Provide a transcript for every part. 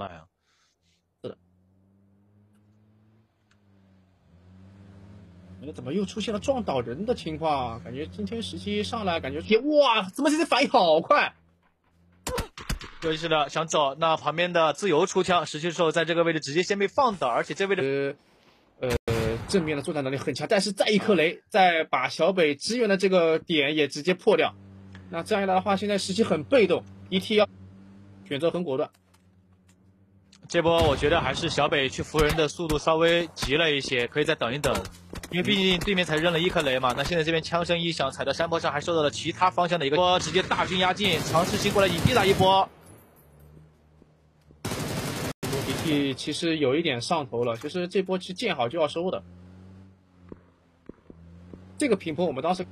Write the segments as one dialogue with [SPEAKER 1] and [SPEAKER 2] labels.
[SPEAKER 1] 慢啊！
[SPEAKER 2] 是的。哎，怎么又出现了撞倒人的情况？感觉今天时机上来，感觉天哇，怎么这些反应好快？
[SPEAKER 1] 有意识的想走，那旁边的自由出枪，时期兽在这个位置直接先被放倒，而且这位置
[SPEAKER 2] 呃正面的作战能力很强，但是再一颗雷，再把小北支援的这个点也直接破掉。那这样一来的话，现在时期很被动，ET 要选择很果断。
[SPEAKER 1] 这波我觉得还是小北去扶人的速度稍微急了一些，可以再等一等，因为毕竟对面才扔了一颗雷嘛。那现在这边枪声一响，踩到山坡上，还受到了其他方向的一个波，直接大军压境，尝试性过来以地打一波。
[SPEAKER 2] DT 其实有一点上头了，就是这波是见好就要收的。这个平坡我们当时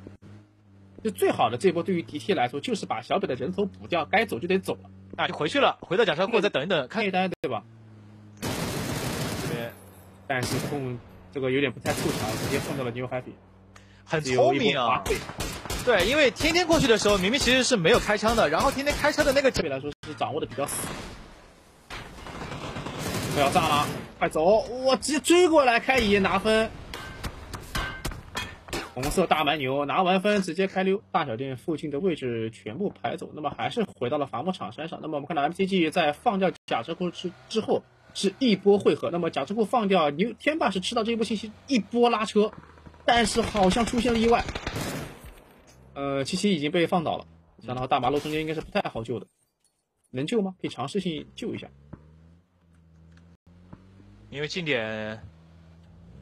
[SPEAKER 2] 就最好的这波对于 DT 来说，就是把小北的人头补掉，该走就得走了。
[SPEAKER 1] 啊，就回去了，回到假车库再等一等，看
[SPEAKER 2] 一单对吧？
[SPEAKER 1] 这边，
[SPEAKER 2] 但是控这个有点不太凑巧，直接碰到了 New Happy，
[SPEAKER 1] 很聪明啊。对，因为天天过去的时候，明明其实是没有开枪的，然后天天开车的那个
[SPEAKER 2] 这边来说是掌握的比较死。不要炸了，快走！我直接追过来开野拿分。红色大蛮牛拿完分直接开溜，大小店附近的位置全部排走，那么还是回到了伐木场山上。那么我们看到 MCG 在放掉假车库之之后是一波汇合，那么假车库放掉牛天霸是吃到这一波信息一波拉车，但是好像出现了意外，呃，七七已经被放倒了，想到大马路中间应该是不太好救的，能救吗？可以尝试性救一下，
[SPEAKER 1] 因为近点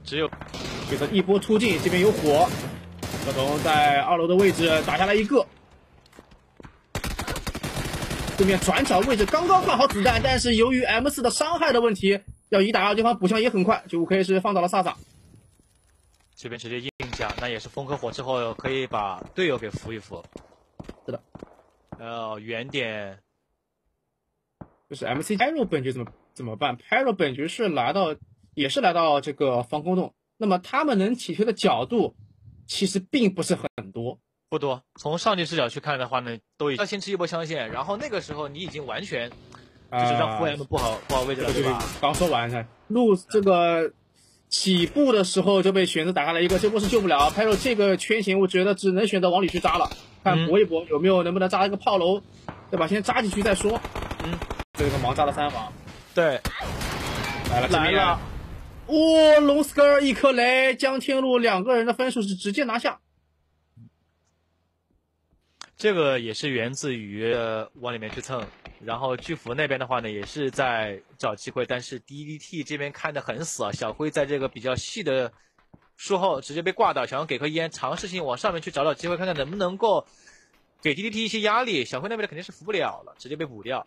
[SPEAKER 1] 只有。
[SPEAKER 2] 这个一波突进，这边有火，小童在二楼的位置打下来一个，对面转角位置刚刚换好子弹，但是由于 M 四的伤害的问题，要一打二，对方补枪也很快，九五 K 是放倒了萨萨，
[SPEAKER 1] 这边直接硬下，那也是封颗火之后可以把队友给扶一扶，
[SPEAKER 2] 是的，
[SPEAKER 1] 呃，远点，
[SPEAKER 2] 就是 M C 拍入本局怎么怎么办？拍入本局是拿到也是来到这个防空洞。那么他们能起飞的角度，其实并不是很多，
[SPEAKER 1] 不多。从上帝视角去看的话呢，都已要先吃一波枪线，然后那个时候你已经完全就是让副 M 不好不好位置了，对吧？
[SPEAKER 2] 刚说完呢，路这个起步的时候就被选择打开了一个，这波是救不了。拍入这个圈型，我觉得只能选择往里去扎了，看搏一搏有没有能不能扎一个炮楼，对吧？先扎进去再说。
[SPEAKER 1] 嗯，
[SPEAKER 2] 这个盲扎的三防，
[SPEAKER 1] 对，
[SPEAKER 2] 来了
[SPEAKER 1] 来了。
[SPEAKER 2] 哇，龙斯科尔一颗雷，江天路两个人的分数是直接拿下。
[SPEAKER 1] 这个也是源自于往里面去蹭，然后巨福那边的话呢，也是在找机会，但是 DDT 这边看的很死啊。小辉在这个比较细的树后直接被挂到，想要给颗烟，尝试性往上面去找找机会，看看能不能够给 DDT 一些压力。小辉那边的肯定是扶不了了，直接被补掉。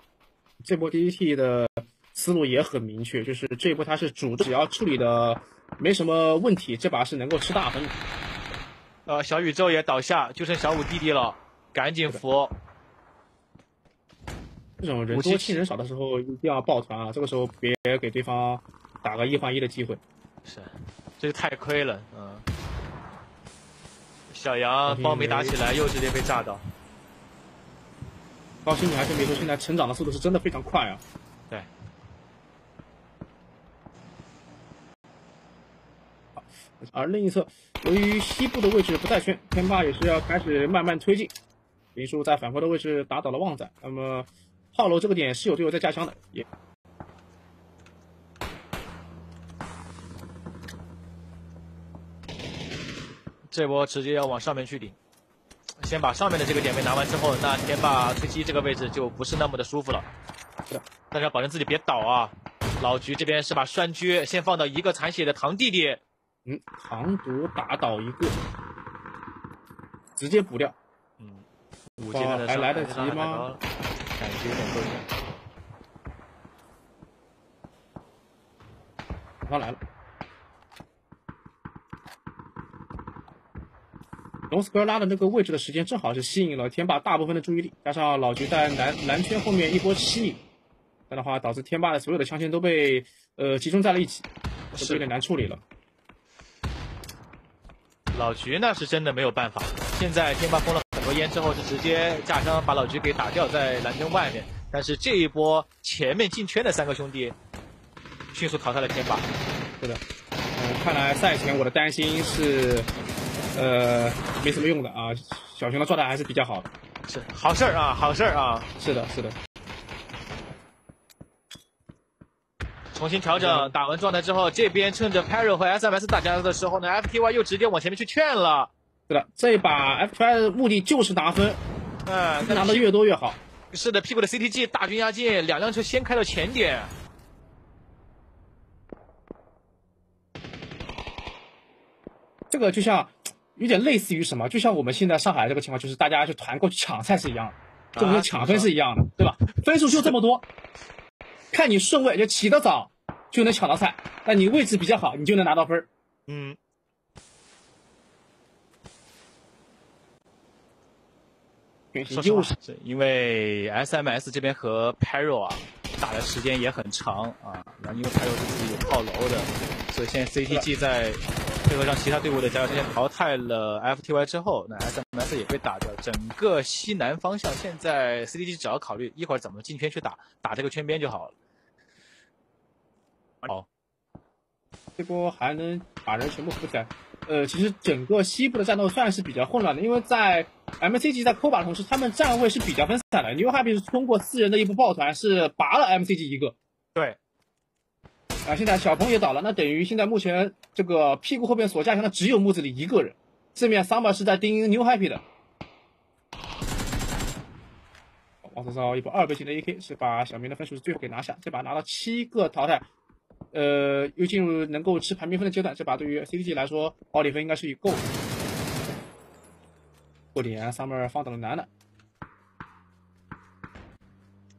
[SPEAKER 2] 这波 DDT 的。思路也很明确，就是这一波他是主，只要处理的没什么问题，这把是能够吃大分的。
[SPEAKER 1] 呃，小宇宙也倒下，就剩小五弟弟了，赶紧扶。
[SPEAKER 2] 这种人多气人少的时候一定要抱团啊，这个时候别给对方打个一换一的机会。
[SPEAKER 1] 是，这就太亏了，嗯。小杨包没打起来，又直接被炸到。
[SPEAKER 2] 高星你还是没说，现在成长的速度是真的非常快啊。
[SPEAKER 1] 对。
[SPEAKER 2] 而另一侧，由于西部的位置不在圈，天霸也是要开始慢慢推进。林叔在反坡的位置打倒了旺仔，那么炮楼这个点是有队友在架枪的，也。
[SPEAKER 1] 这波直接要往上面去顶，先把上面的这个点位拿完之后，那天霸推机这个位置就不是那么的舒服了。
[SPEAKER 2] 是的，
[SPEAKER 1] 大家保证自己别倒啊！老菊这边是把栓狙先放到一个残血的堂弟弟。
[SPEAKER 2] 嗯，长毒打倒一个，直接补掉。
[SPEAKER 1] 嗯，
[SPEAKER 2] 还来得及吗？
[SPEAKER 1] 感觉有点够呛。
[SPEAKER 2] 他来了。龙斯科拉的那个位置的时间正好是吸引了天霸大部分的注意力，加上老菊在蓝蓝圈后面一波吸引，这样的话导致天霸的所有的枪线都被呃集中在了一起，是有点难处理了。
[SPEAKER 1] 老菊那是真的没有办法。现在天霸封了很多烟之后，是直接架枪把老菊给打掉在蓝圈外面。但是这一波前面进圈的三个兄弟迅速淘汰了天霸。
[SPEAKER 2] 是的，嗯，看来赛前我的担心是，呃，没什么用的啊。小熊的状态还是比较好的，
[SPEAKER 1] 是好事儿啊，好事儿啊。
[SPEAKER 2] 是的，是的。
[SPEAKER 1] 重新调整打完状态之后，这边趁着 Perro 和 SMS 打架的时候呢，FTY 又直接往前面去劝了。
[SPEAKER 2] 是的，这一把 FTY 的目的就是拿分，
[SPEAKER 1] 嗯，
[SPEAKER 2] 拿的越多越好。
[SPEAKER 1] 是的，屁股的 CTG 大军压境，两辆车先开到前点。
[SPEAKER 2] 这个就像有点类似于什么，就像我们现在上海这个情况，就是大家去团购去抢菜是一样的，就跟抢分是一样的，对吧？分数就这么多。看你顺位，就起得早就能抢到菜，那你位置比较好，你就能拿到分儿。
[SPEAKER 1] 嗯，
[SPEAKER 2] 就是
[SPEAKER 1] 因为 SMS 这边和 Perro 啊打的时间也很长啊，然后因为 Perro 是自己有炮楼的，所以现在 CTG 在配合上其他队伍的加油之间淘汰了 FTY 之后，那 SMS 也被打掉。整个西南方向现在 CDG 只要考虑一会儿怎么进圈去打，打这个圈边就好了。好，
[SPEAKER 2] 这波还能把人全部扶起来。呃，其实整个西部的战斗算是比较混乱的，因为在 MCG 在扣把的同时，他们站位是比较分散的。New Happy 是通过四人的一波抱团是拔了 MCG 一个。
[SPEAKER 1] 对。
[SPEAKER 2] 啊，现在小鹏也倒了，那等于现在目前这个屁股后边所加强的只有木子里一个人，这面 Summer 是在盯 New Happy 的。王思昭一波二倍型的 AK 是把小明的分数是最后给拿下，这把拿了七个淘汰。呃，又进入能够吃盘边分的阶段，这把对于 CDG 来说，保底分应该是已够。过点 Summer 放倒了楠楠，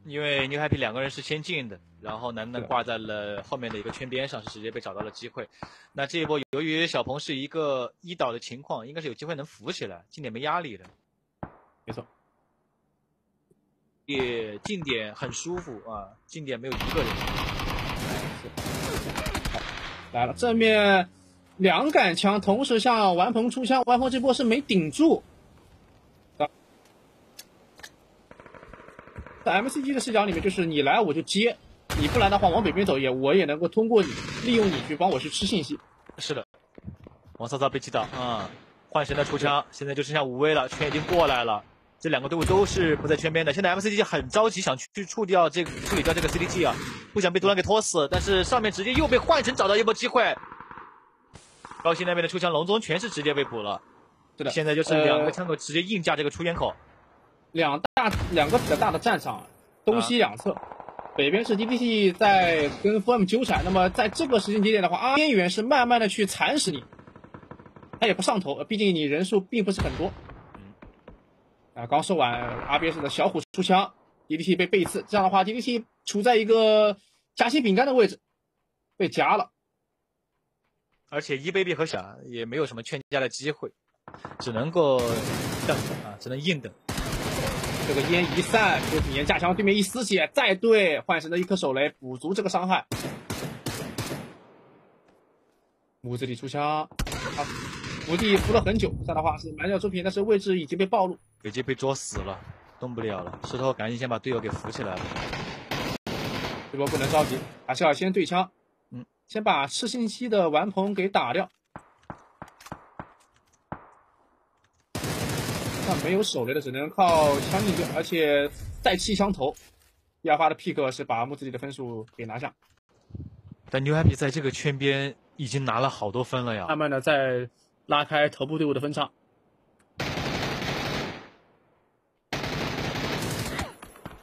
[SPEAKER 1] 因为 New Happy 两个人是先进的，然后楠楠挂在了后面的一个圈边上，是直接被找到了机会。那这一波由于小鹏是一个一倒的情况，应该是有机会能扶起来，近点没压力的。
[SPEAKER 2] 没错，
[SPEAKER 1] 也近点很舒服啊，近点没有一个人。
[SPEAKER 2] 来了，正面两杆枪同时向顽鹏出枪，顽鹏这波是没顶住。MCG 的视角里面，就是你来我就接，你不来的话往北边走也我也能够通过你利用你去帮我去吃信息。
[SPEAKER 1] 是的，王骚骚被击倒啊！幻神的出枪，现在就剩下五位了，圈已经过来了。这两个队伍都是不在圈边的，现在 MCG 很着急，想去处掉这个处理掉这个 CDG 啊，不想被独狼给拖死。但是上面直接又被幻神找到一波机会，高新那边的出枪龙宗全是直接被补了。
[SPEAKER 2] 是的，
[SPEAKER 1] 现在就是两个枪口直接硬架这个出烟口。
[SPEAKER 2] 两大两个比较大的战场，东西两侧，北边是 DPT 在跟 FM 纠缠。那么在这个时间节点的话，边缘是慢慢的去蚕食你，他也不上头，毕竟你人数并不是很多。啊，刚说完，RBS 的小虎出枪，DDT 被背刺，这样的话，DDT 处在一个夹心饼干的位置，被夹了，
[SPEAKER 1] 而且一 baby 和小也没有什么劝架的机会，只能够等啊，只能硬等。
[SPEAKER 2] 这个烟一散，就体验架枪对面一丝血，再对幻神的一颗手雷补足这个伤害。木子里出枪，啊，伏地扶了很久，这样的话是蛮掉周平，但是位置已经被暴露。
[SPEAKER 1] 已经被捉死了，动不了了。石头赶紧先把队友给扶起来了。
[SPEAKER 2] 这波不能着急，还是要先对枪。
[SPEAKER 1] 嗯，
[SPEAKER 2] 先把吃信息的顽童给打掉。那没有手雷的，只能靠枪进去，而且带气枪头。亚发的 pick 是把木子里的分数给拿下。
[SPEAKER 1] 但牛 happy 在这个圈边已经拿了好多分了呀。
[SPEAKER 2] 慢慢的在拉开头部队伍的分差。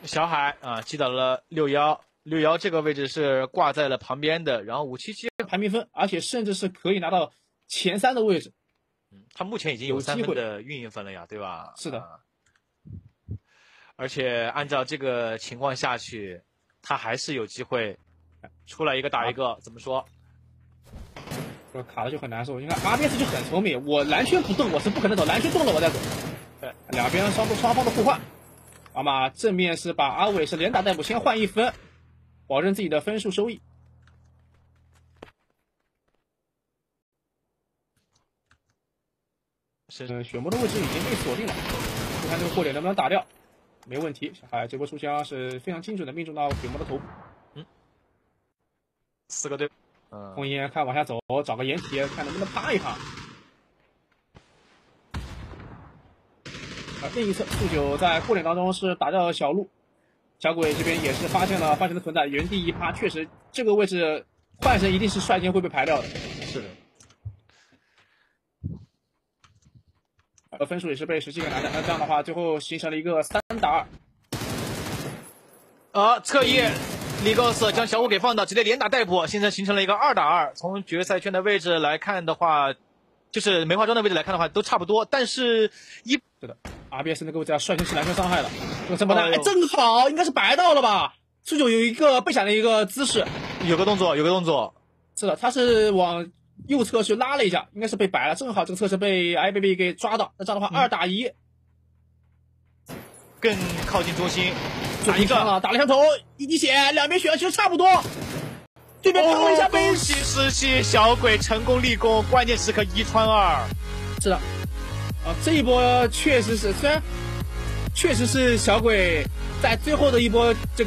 [SPEAKER 1] 小海啊，击倒了六幺六幺，这个位置是挂在了旁边的。然后五七七
[SPEAKER 2] 排名分，而且甚至是可以拿到前三的位置。
[SPEAKER 1] 嗯，他目前已经有三分的运营分了呀，对吧？
[SPEAKER 2] 是的。
[SPEAKER 1] 而且按照这个情况下去，他还是有机会出来一个打一个。怎么说？
[SPEAKER 2] 我卡的就很难受。你看 RBS 就很聪明，我蓝圈不动，我是不可能走，蓝圈动了我再走。对，两边双双方的互换。好嘛，正面是把阿伟是连打带补，先换一分，保证自己的分数收益。是，血魔的位置已经被锁定了，看这个过点能不能打掉。没问题。小海这波出枪是非常精准的命中到血魔的头部。
[SPEAKER 1] 四个队，嗯，
[SPEAKER 2] 红烟看往下走，找个掩体，看能不能趴一趴。啊，另一侧速九在过点当中是打掉了小鹿，小鬼这边也是发现了幻神的存在，原地一趴，确实这个位置幻神一定是率先会被排掉的。
[SPEAKER 1] 是的。
[SPEAKER 2] 呃，分数也是被十七给拿下，那这样的话，最后形成了一个三打
[SPEAKER 1] 二。啊，侧翼李高斯将小五给放倒，直接连打带补，现在形成了一个二打二。从决赛圈的位置来看的话，就是梅花桩的位置来看的话，都差不多。但是，一
[SPEAKER 2] 对的，RBS 那个位置率先是蓝圈伤害了，这个这么大，哎，正好应该是白到了吧？速九有一个被闪的一个姿势，
[SPEAKER 1] 有个动作，有个动作，
[SPEAKER 2] 是的，他是往。右侧去拉了一下，应该是被摆了，正好这个侧身被 i baby 给抓到。那这样的话，二打一，
[SPEAKER 1] 更靠近中心，
[SPEAKER 2] 打一个了，打了枪头，一滴血，两边血量其实差不多。对面碰了一下，
[SPEAKER 1] 恭喜实习小鬼成功立功，关键时刻一穿二。
[SPEAKER 2] 是的，啊，这一波确实是，虽然确实是小鬼在最后的一波这